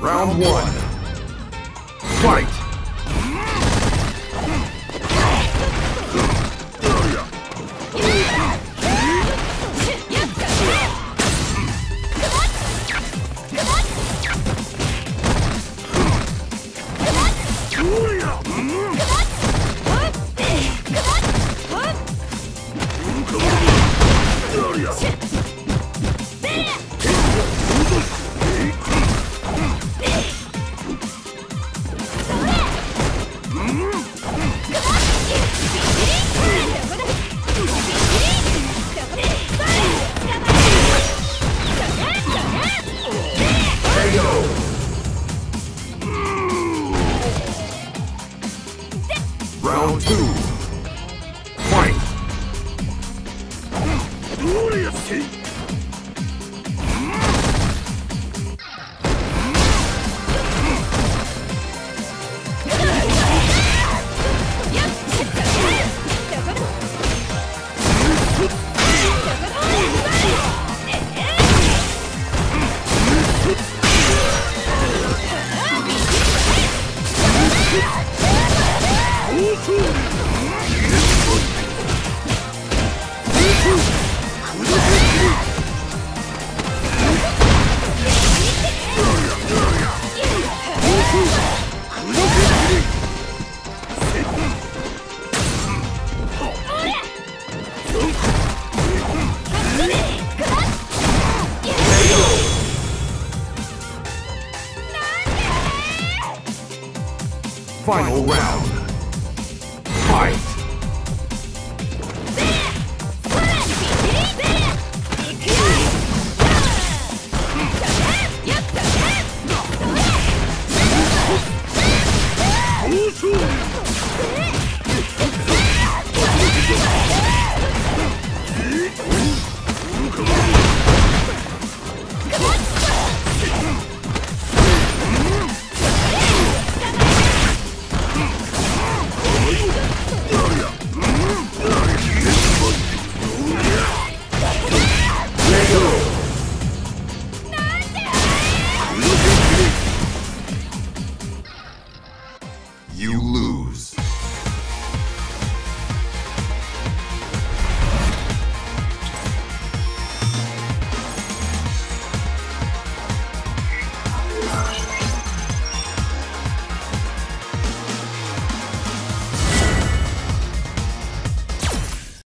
Round one. Fight! Round two. Fight! Final round. Fight! you lose.